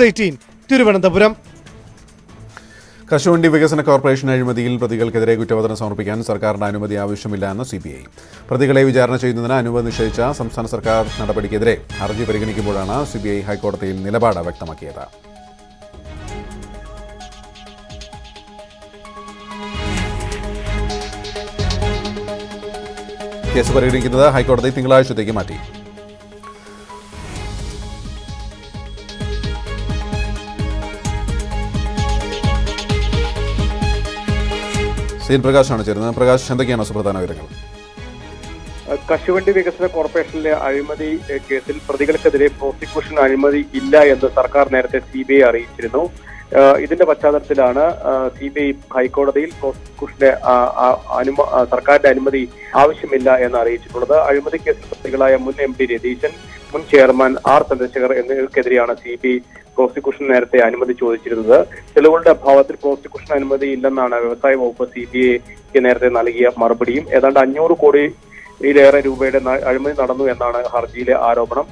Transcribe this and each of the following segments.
News eighteen Thiruvananthapuram. കശുവണ്ടി വികസന corporation അഴിമതിയിൽ പ്രതികൾക്കെതിരെ കുറ്റപത്രം സമർപ്പിക്കാൻ സർക്കാരിന്റെ അനുമതി ആവശ്യമില്ല എന്ന് സി ബി ഐ പ്രതികളെ വിചാരണ ചെയ്യുന്നതിന് അനുമതി നിഷേധിച്ച സംസ്ഥാന സർക്കാർ നടപടിക്കെതിരെ ഹർജി പരിഗണിക്കുമ്പോഴാണ് സി ബി ഐ ഹൈക്കോടതിയിൽ നിലപാട് വ്യക്തമാക്കിയത്. കേസ് പരിഗണിക്കുന്നത് ഹൈക്കോടതി തിങ്കളാഴ്ചത്തേക്ക് മാറ്റി. സീൻ പ്രകാശാണ് ചേരുന്നത്. പ്രകാശ് എന്തൊക്കെയാണ് സുപ്രധാന വിവരങ്ങൾ? കശുവണ്ടി വികസന കോർപ്പറേഷനിലെ അഴിമതി കേസിൽ പ്രതികൾക്കെതിരെ പ്രോസിക്യൂഷൻ അഴിമതി ഇല്ല എന്ന് സർക്കാർ നേരത്തെ സി ബി ഐ അറിയിച്ചിരുന്നു. ഇതിന്റെ പശ്ചാത്തലത്തിലാണ് സി ബി ഐ ഹൈക്കോടതിയിൽ പ്രോസിക്യൂഷന്റെ സർക്കാരിന്റെ അനുമതി ആവശ്യമില്ല എന്ന് അറിയിച്ചിട്ടുള്ളത്. അഴിമതി കേസിൽ പ്രതികളായ മുൻ എം ഡി രതീശൻ മുൻ ചെയർമാൻ ആർ ചന്ദ്രശേഖർ എന്നിവർക്കെതിരെയാണ് സി ബി പ്രോസിക്യൂഷൻ നേരത്തെ അനുമതി ചോദിച്ചിരുന്നത്. തെളിവുകളുടെ അഭാവത്തിൽ പ്രോസിക്യൂഷൻ അനുമതി ഇല്ലെന്നാണ് വ്യവസായ വകുപ്പ് സി ബി ഐക്ക് നേരത്തെ നൽകിയ മറുപടിയും. ഏതാണ്ട് അഞ്ഞൂറ് കോടിയിലേറെ രൂപയുടെ അഴിമതി നടന്നു എന്നാണ് ഹർജിയിലെ ആരോപണം.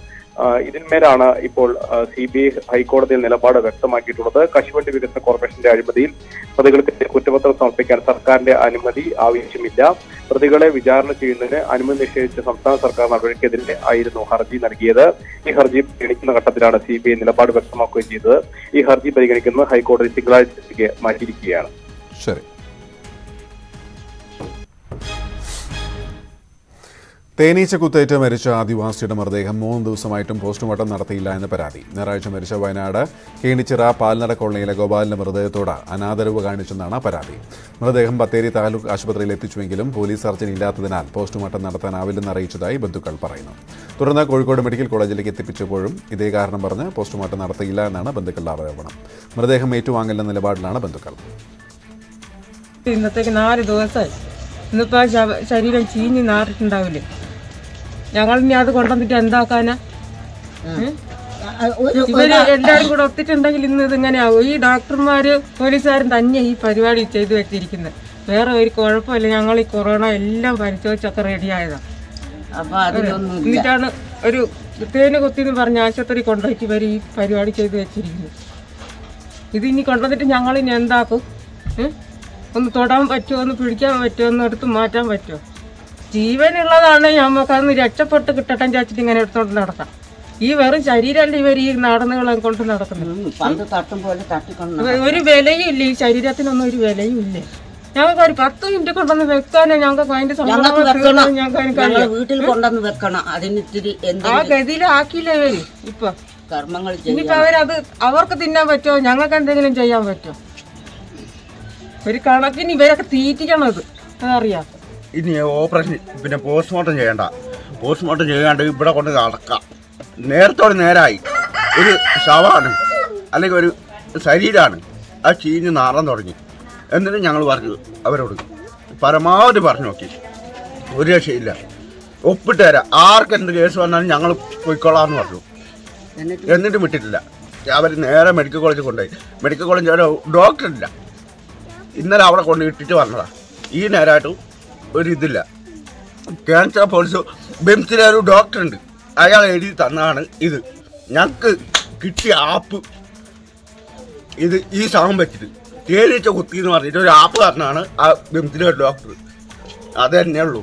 ഇതിന്മേലാണ് ഇപ്പോൾ സി ബി ഐ ഹൈക്കോടതിയിൽ നിലപാട് വ്യക്തമാക്കിയിട്ടുള്ളത്. കശുവണ്ടി വികസന കോർപ്പറേഷന്റെ അഴിമതിയിൽ പ്രതികൾക്ക് കുറ്റപത്രം സമർപ്പിക്കാൻ സർക്കാരിന്റെ അനുമതി ആവശ്യമില്ല. പ്രതികളെ വിചാരണ ചെയ്യുന്നതിന് അനുമതി നിഷേധിച്ച സംസ്ഥാന സർക്കാർ നടപടിക്കെതിരെ ആയിരുന്നു ഹർജി നൽകിയത്. ഈ ഹർജി പരിഗണിക്കുന്ന ഘട്ടത്തിലാണ് സി ബി ഐ നിലപാട് വ്യക്തമാക്കുകയും ചെയ്തത്. ഈ ഹർജി പരിഗണിക്കുന്നത് ഹൈക്കോടതി തിങ്കളാഴ്ചത്തേക്ക് മാറ്റിയിരിക്കുകയാണ്. ശരി. തേനീച്ച കുത്തേറ്റ് മരിച്ച ആദിവാസിയുടെ മൃതദേഹം മൂന്ന് ദിവസമായിട്ടും പോസ്റ്റ്മോർട്ടം നടത്തിയില്ല എന്ന് പരാതി. ഞായറാഴ്ച മരിച്ച വയനാട് കേണിച്ചിറ പാൽനട കോളനിയിലെ ഗോപാലിന്റെ മൃതദേഹത്തോട് അനാദരവ് കാണിച്ചെന്നാണ് പരാതി. മൃതദേഹം ബത്തേരി താലൂക്ക് ആശുപത്രിയിൽ എത്തിച്ചുവെങ്കിലും പോലീസ് സർജൻ ഇല്ലാത്തതിനാൽ പോസ്റ്റ്മോർട്ടം നടത്താനാവില്ലെന്ന് അറിയിച്ചതായി ബന്ധുക്കൾ പറയുന്നു. തുടർന്ന് കോഴിക്കോട് മെഡിക്കൽ കോളേജിലേക്ക് എത്തിപ്പിച്ചപ്പോഴും ഇതേ കാരണം പറഞ്ഞ് പോസ്റ്റ്മോർട്ടം നടത്തിയില്ല എന്നാണ് ബന്ധുക്കളുടെ ആരോപണം. മൃതദേഹം ഏറ്റുവാങ്ങില്ലെന്ന നിലപാടിലാണ് ബന്ധുക്കൾ. ഇന്നത്തേക്ക് നാല് ദിവസമായി. ഇന്നിപ്പോൾ ശരീരം ചീഞ്ഞ് നാറിട്ടുണ്ടാവില്ലേ? ഞങ്ങൾ ഇനി അത് കൊണ്ടുവന്നിട്ട് എന്താക്കാനാ? ഇവർ എല്ലാരും കൂടെ ഒത്തിട്ടുണ്ടെങ്കിൽ ഇന്ന് ഇതിങ്ങനെയാവും ഈ ഡോക്ടർമാര് പോലീസുകാരും തന്നെ ഈ പരിപാടി ചെയ്തു വെച്ചിരിക്കുന്നത്. വേറെ ഒരു കുഴപ്പമില്ല. ഞങ്ങൾ ഈ കൊറോണ എല്ലാം പരിശോധിച്ചൊക്കെ റെഡിയായതാണ് എന്നിട്ടാണ് ഒരു തേന് കുത്തിന്ന് പറഞ്ഞ് ആശുപത്രി കൊണ്ടുപോയിട്ട് ഇവർ ഈ പരിപാടി ചെയ്തു വെച്ചിരിക്കുന്നു ഇത് ഇനി കൊണ്ടുവന്നിട്ട് ഞങ്ങൾ ഇനി എന്താക്കും ഒന്ന് തൊടാൻ പറ്റുമോ? ഒന്ന് പിടിക്കാൻ പറ്റുമോ? ഒന്ന് എടുത്ത് മാറ്റാൻ പറ്റുമോ? ജീവനുള്ളതാണ് നമുക്ക് അതൊന്ന് രക്ഷപ്പെട്ട് കിട്ടട്ടെ ചാച്ചിട്ട് ഇങ്ങനെ എടുത്തോണ്ട് നടക്കാം. ഈ വെറും ശരീരമല്ല ഇവർ ഈ നടന്നുകളെ കൊണ്ട് നടക്കുന്നത്? ഒരു വിലയും ഇല്ല ഈ ശരീരത്തിനൊന്നും ഒരു വിലയും ഇല്ല ഞങ്ങൾക്ക് ഒരു പത്ത് മിനിറ്റ് കൊണ്ടൊന്ന് വെക്കാനേ ഞങ്ങൾക്ക് അതിന്റെ വീട്ടിൽ കൊണ്ടുവന്ന് വെക്കണം. അതിന് ഇത്തിരി ആ ഗതിയിലാക്കിയില്ലേ ഇവർ ഇപ്പൊ? കർമ്മങ്ങൾ ഇനിയിപ്പോ അവരത് അവർക്ക് തിന്നാൻ പറ്റുമോ? ഞങ്ങൾക്ക് എന്തെങ്കിലും ചെയ്യാൻ പറ്റുമോ? ഒരു കണക്കിന് ഇവരൊക്കെ തീറ്റിക്കണത്. അതറിയാം. ഇനി ഓപ്പറേഷൻ പിന്നെ പോസ്റ്റ്മോർട്ടം ചെയ്യണ്ട. പോസ്റ്റ്മോർട്ടം ചെയ്യാണ്ട് ഇവിടെ കൊണ്ട് നടക്കാം. നേരത്തോടെ നേരായി. ഒരു ശവമാണ് അല്ലെങ്കിൽ ഒരു ശരീരമാണ് ആ ചീഞ്ഞ് നാറാൻ തുടങ്ങി. എന്നിട്ട് ഞങ്ങൾ പറഞ്ഞു അവരോട് പരമാവധി പറഞ്ഞു നോക്കി. ഒരു രക്ഷയില്ല. ഒപ്പിട്ട് തരാം. ആർക്കെന്ത് കേസ് വന്നാലും ഞങ്ങൾ പോയിക്കൊള്ളാമെന്ന് പറഞ്ഞു. എന്നിട്ടും? വിട്ടിട്ടില്ല. അവർ നേരെ മെഡിക്കൽ കോളേജിൽ കൊണ്ടുപോയി. മെഡിക്കൽ കോളേജിൽ ഒരു ഡോക്ടർ ഇല്ല. ഇന്നലെ അവിടെ കൊണ്ട് ഇട്ടിട്ട് വന്നതാണ് ഈ നേരമായിട്ട് ഒരു ഇതില്ല ക്യാൻസർ പോലീസ് ബെംസിലെ ഒരു ഡോക്ടർ ഉണ്ട് അയാൾ എഴുതി തന്നാണ് ഇത്. ഞങ്ങൾക്ക് കിട്ടിയ ആപ്പ്. ഇത് ഈ സാധനം വെച്ചിട്ട് തേനീച്ച കുത്തി എന്ന് പറഞ്ഞിട്ട് ഒരു ആപ്പ് തന്നാണ് ആ ബെംസിലെ ഡോക്ടർ. അത് തന്നെ ഉള്ളൂ.